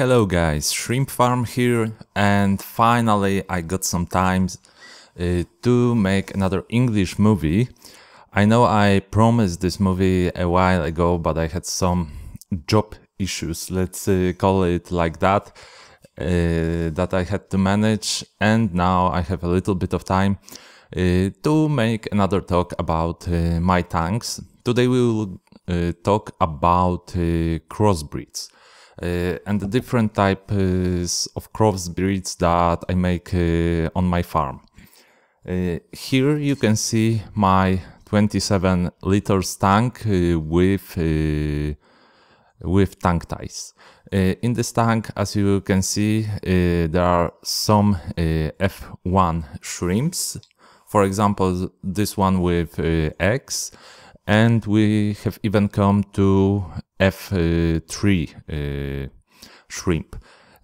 Hello guys, Shrimp Farm here and finally I got some time uh, to make another English movie. I know I promised this movie a while ago but I had some job issues, let's uh, call it like that, uh, that I had to manage and now I have a little bit of time uh, to make another talk about uh, my tanks. Today we will uh, talk about crossbreeds. Uh, and the different types of crossbreeds that I make uh, on my farm. Uh, here you can see my 27 liters tank with with TangTais. Uh, in this tank, as you can see, uh, there are some uh, F1 shrimps. For example, this one with eggs. And we have even come to F3 uh, shrimp.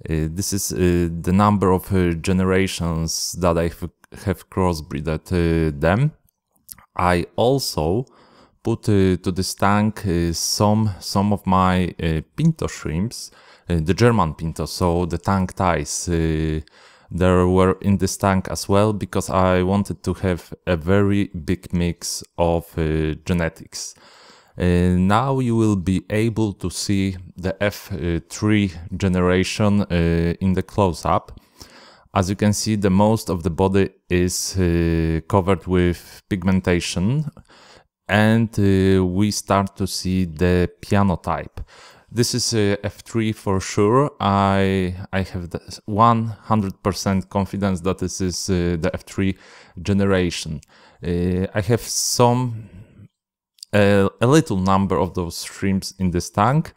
Uh, this is uh, the number of generations that I have crossbreeded them. I also put to this tank some some of my pinto shrimps, the German pinto, so the TangTais there were in this tank as well because I wanted to have a very big mix of uh, genetics. Uh, now you will be able to see the F3 generation uh, in the close-up. As you can see, the most of the body is uh, covered with pigmentation and uh, we start to see the piano type. This is a F3 for sure. I I have 100% confidence that this is uh, the F3 generation. Uh, I have some a, a, little number of those shrimps in this tank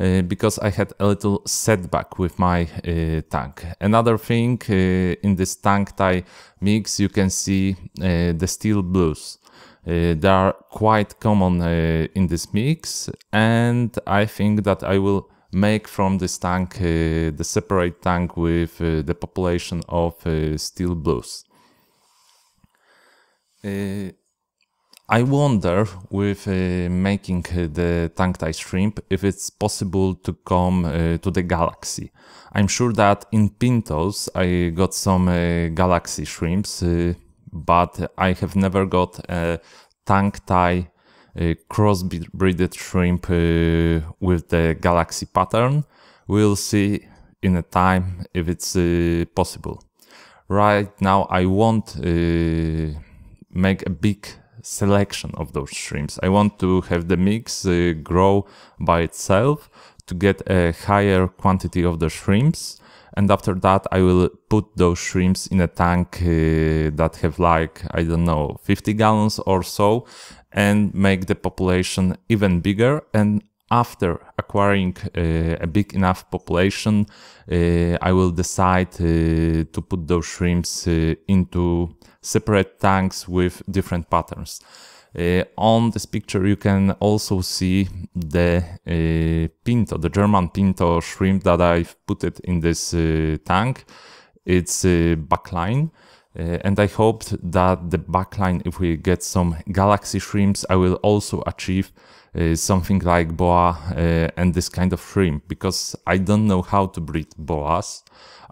uh, because I had a little setback with my uh, tank. Another thing uh, in this TangTai mix, you can see uh, the steel blues. Uh, they are quite common uh, in this mix and I think that I will make from this tank the separate tank with the population of steel blues. I wonder with uh, making uh, the TangTai shrimp if it's possible to come uh, to the galaxy. I'm sure that in Pintos I got some galaxy shrimps but I have never got a TangTai crossbreeded shrimp uh, with the galaxy pattern. We'll see in a time if it's uh, possible. Right now I won't uh, make a big selection of those shrimps. I want to have the mix grow by itself to get a higher quantity of the shrimps and after that I will put those shrimps in a tank uh, that have like I don't know 50 gallons or so and make the population even bigger and after acquiring uh, a big enough population uh, I will decide uh, to put those shrimps uh, into separate tanks with different patterns. Uh, on this picture you can also see the uh, pinto, the German pinto shrimp that I've put it in this uh, tank. It's a backline. Uh, and I hoped that the backline, if we get some galaxy shrimps, I will also achieve uh, something like boa uh, and this kind of shrimp because I don't know how to breed boas.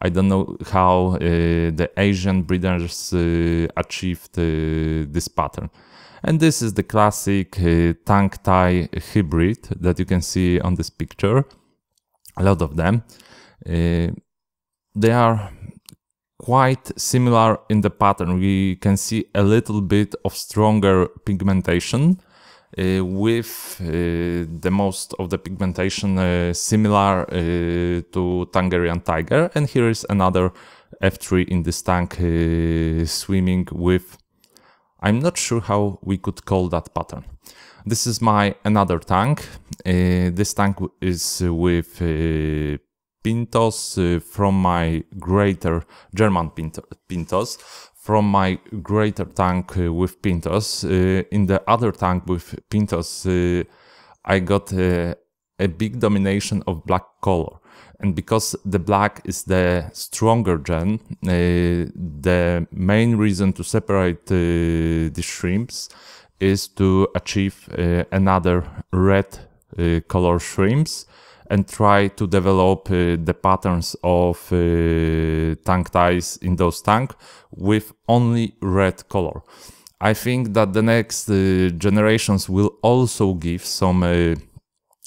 I don't know how the Asian breeders achieved this pattern. And this is the classic uh, TangTai hybrid that you can see on this picture. A lot of them. Uh, they are quite similar in the pattern. We can see a little bit of stronger pigmentation uh, with uh, the most of the pigmentation uh, similar uh, to Tangerine Tiger. And here is another F3 in this tank swimming with I'm not sure how we could call that pattern. This is my another tank. Uh, this tank is with uh, Pintos uh, from my greater German Pintos from my greater tank uh, with Pintos. Uh, in the other tank with Pintos, uh, I got a big domination of black color and because the black is the stronger gen, the main reason to separate the shrimps is to achieve another red color shrimps and try to develop uh, the patterns of uh, TangTais in those tank with only red color. I think that the next uh, generations will also give some uh,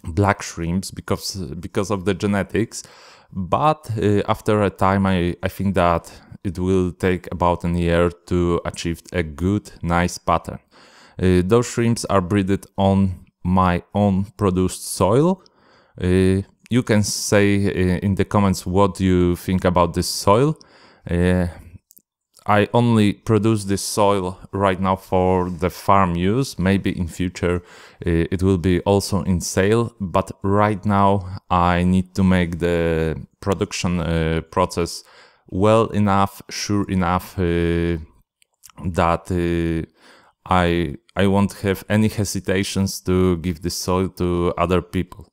black shrimps because because of the genetics, but uh, after a time, I, I think that it will take about a year to achieve a good, nice pattern. Uh, those shrimps are breeded on my own produced soil. Uh, you can say uh, in the comments what you think about this soil. Uh, I only produce this soil right now for the farm use. Maybe in future it will be also in sale, but right now I need to make the production process well enough, sure enough that I I won't have any hesitations to give this soil to other people.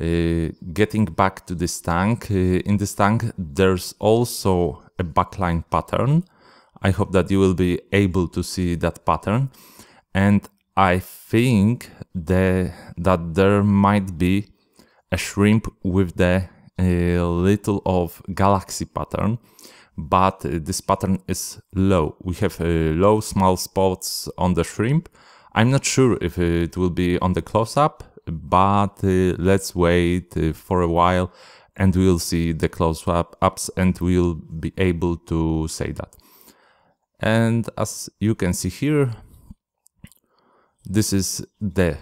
Uh, getting back to this tank, uh, in this tank there's also a backline pattern. I hope that you will be able to see that pattern. And I think the, that there might be a shrimp with the uh, little of galaxy pattern, but uh, this pattern is low. We have uh, low small spots on the shrimp. I'm not sure if it will be on the close-up, but uh, let's wait uh, for a while and we'll see the close-ups and we'll be able to say that. And as you can see here, this is the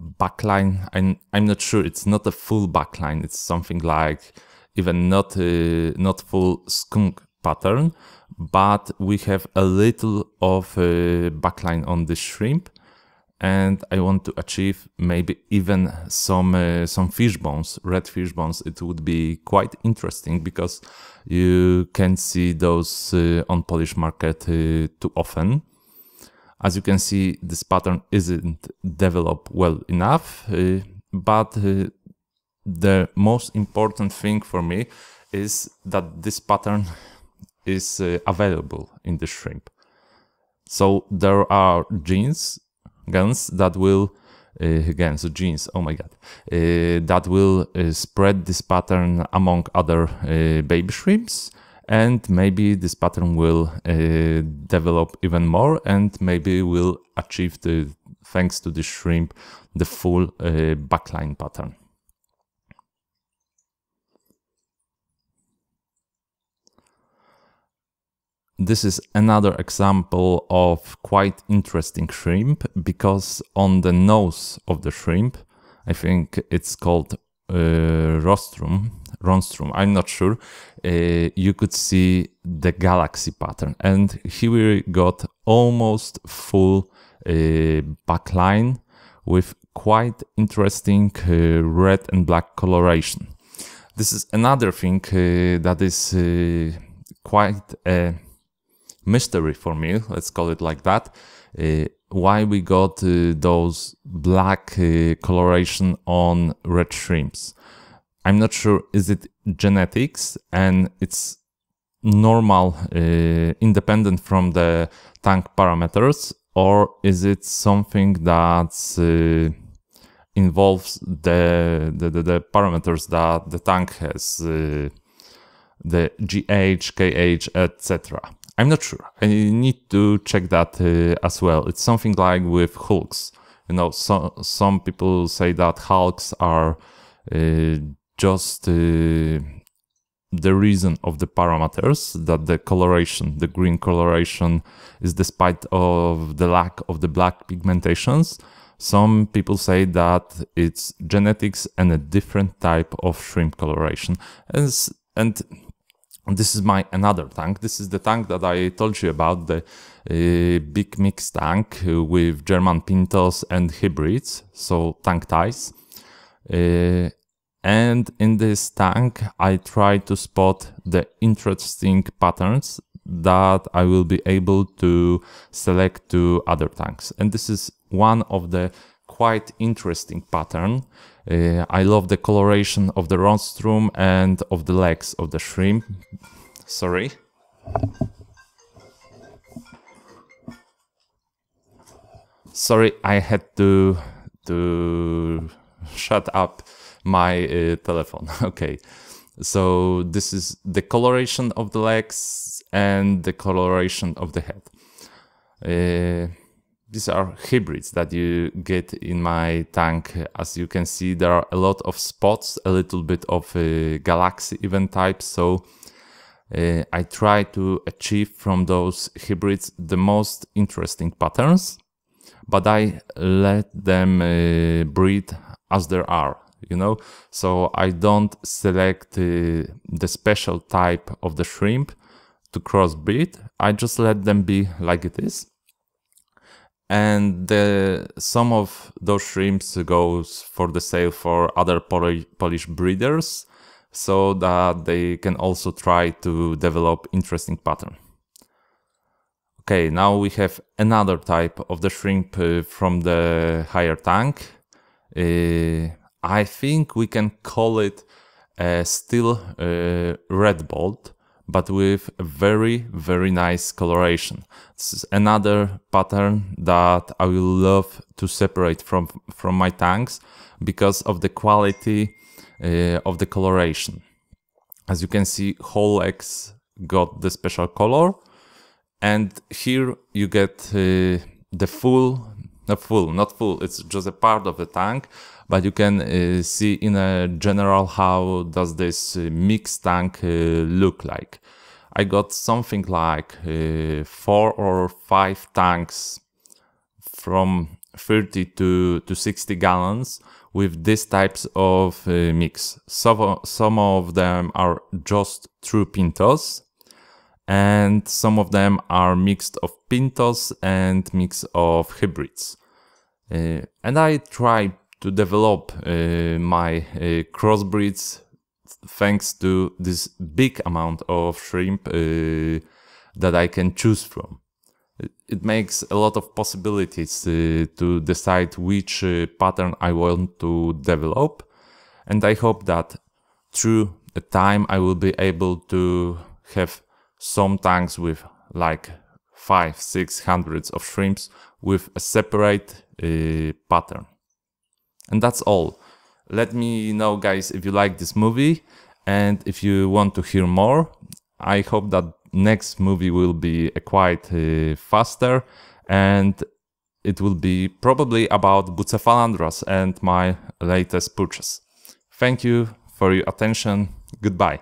backline. I'm, I'm not sure, it's not a full backline. It's something like even not, uh, not full skunk pattern, but we have a little of a backline on the shrimp and I want to achieve maybe even some uh, some fish bones, red fish bones. It would be quite interesting because you can see those uh, on Polish market uh, too often. As you can see, this pattern isn't developed well enough, uh, but uh, the most important thing for me is that this pattern is uh, available in the shrimp. So there are genes guns that will uh, so genes oh my god uh, that will uh, spread this pattern among other uh, baby shrimps. And maybe this pattern will develop even more and maybe will achieve the thanks to the shrimp the full backline pattern This is another example of quite interesting shrimp because on the nose of the shrimp, I think it's called uh, rostrum, rostrum, I'm not sure, uh, you could see the galaxy pattern. And here we got almost full uh, backline with quite interesting uh, red and black coloration. This is another thing uh, that is uh, quite mystery for me, let's call it like that, uh, why we got uh, those black uh, coloration on red shrimps. I'm not sure, is it genetics and it's normal, uh, independent from the tank parameters, or is it something that uh, involves the, the, the, the, parameters that the tank has, uh, the GH, KH, etc. I'm not sure. I need to check that uh, as well. It's something like with hulks. You know, so, some people say that hulks are uh, just uh, the reason of the parameters that the coloration, the green coloration, is despite of the lack of the black pigmentations. Some people say that it's genetics and a different type of shrimp coloration. As, and this is my another tank. This is the tank that I told you about, the uh, big mix tank uh, with German Pintos and hybrids, so TangTais. Uh, and in this tank, I try to spot the interesting patterns that I will be able to select to other tanks. And this is one of the quite interesting pattern. Uh, I love the coloration of the rostrum and of the legs of the shrimp. Sorry. Sorry, I had to to shut up my uh, telephone. okay, so this is the coloration of the legs and the coloration of the head. Uh, these are hybrids that you get in my tank. As you can see, there are a lot of spots, a little bit of uh, galaxy event type. So uh, I try to achieve from those hybrids the most interesting patterns, but I let them uh, breed as there are, you know? So I don't select uh, the special type of the shrimp to crossbreed. I just let them be like it is and the, some of those shrimps goes for the sale for other Poli Polish breeders so that they can also try to develop interesting pattern. Okay, now we have another type of the shrimp uh, from the higher tank. Uh, I think we can call it a still uh, red bolt but with a very, very nice coloration. This is another pattern that I will love to separate from, from my tanks because of the quality uh, of the coloration. As you can see, whole X got the special color and here you get uh, the full, not full, not full, it's just a part of the tank, but you can uh, see in a general how does this uh, mixed tank uh, look like. I got something like four or five tanks from 30 to, to 60 gallons with these types of uh, mix. Some, some of them are just true pintos and some of them are mixed of pintos and mix of hybrids. Uh, and I try to develop uh, my uh, crossbreeds thanks to this big amount of shrimp uh, that I can choose from. It makes a lot of possibilities to decide which pattern I want to develop. And I hope that through the time I will be able to have some tanks with like five, six hundreds of shrimps with a separate uh, pattern. And that's all. Let me know, guys, if you like this movie and if you want to hear more. I hope that next movie will be quite uh, faster and it will be probably about Bucephalandras and my latest purchase. Thank you for your attention. Goodbye.